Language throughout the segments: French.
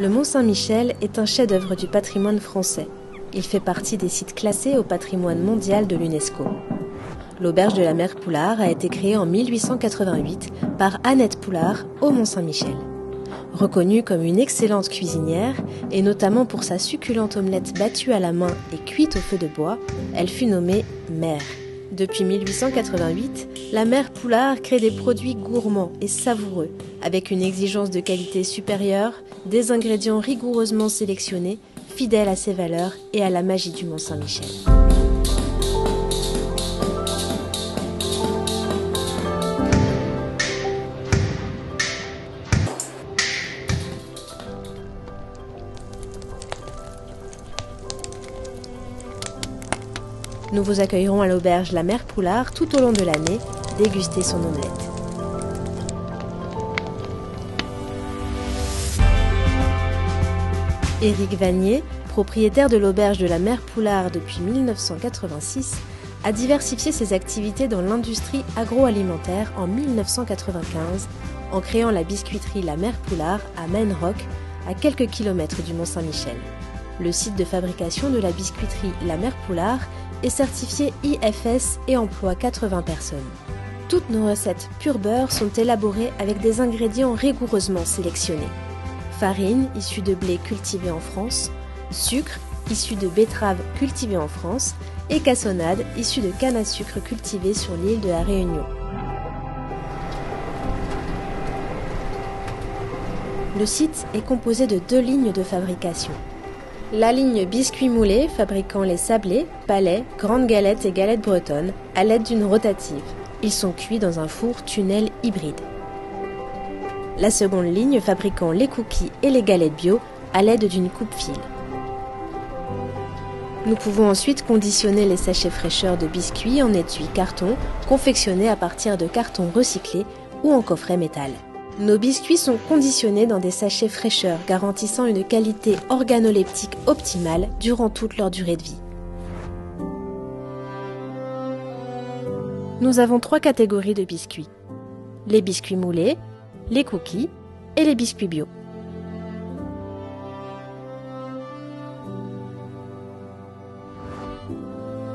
Le Mont Saint-Michel est un chef-d'œuvre du patrimoine français. Il fait partie des sites classés au patrimoine mondial de l'UNESCO. L'auberge de la mère Poulard a été créée en 1888 par Annette Poulard au Mont Saint-Michel. Reconnue comme une excellente cuisinière, et notamment pour sa succulente omelette battue à la main et cuite au feu de bois, elle fut nommée mère. Depuis 1888, la mère Poulard crée des produits gourmands et savoureux, avec une exigence de qualité supérieure, des ingrédients rigoureusement sélectionnés, fidèles à ses valeurs et à la magie du Mont Nous vous accueillerons à l'auberge La Mère Poulard tout au long de l'année, déguster son omelette. Éric Vanier, propriétaire de l'auberge de la Mère Poulard depuis 1986, a diversifié ses activités dans l'industrie agroalimentaire en 1995 en créant la biscuiterie La Mère Poulard à Maine-Rock, à quelques kilomètres du Mont-Saint-Michel. Le site de fabrication de la biscuiterie La Mère Poulard est certifié IFS et emploie 80 personnes. Toutes nos recettes pur beurre sont élaborées avec des ingrédients rigoureusement sélectionnés. Farine issue de blé cultivé en France, sucre issu de betterave cultivée en France et cassonade issue de canne à sucre cultivée sur l'île de la Réunion. Le site est composé de deux lignes de fabrication. La ligne biscuits moulés fabriquant les sablés, palais, grandes galettes et galettes bretonnes à l'aide d'une rotative. Ils sont cuits dans un four tunnel hybride. La seconde ligne fabriquant les cookies et les galettes bio à l'aide d'une coupe-fil. Nous pouvons ensuite conditionner les sachets fraîcheurs de biscuits en étui carton confectionnés à partir de carton recyclé ou en coffret métal. Nos biscuits sont conditionnés dans des sachets fraîcheurs garantissant une qualité organoleptique optimale durant toute leur durée de vie. Nous avons trois catégories de biscuits. Les biscuits moulés, les cookies et les biscuits bio.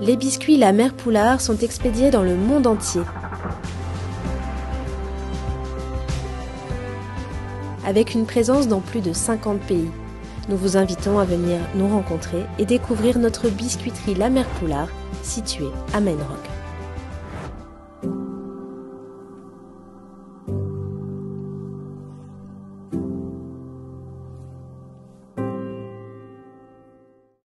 Les biscuits La Mère Poulard sont expédiés dans le monde entier avec une présence dans plus de 50 pays. Nous vous invitons à venir nous rencontrer et découvrir notre biscuiterie La située à Maine-Rock.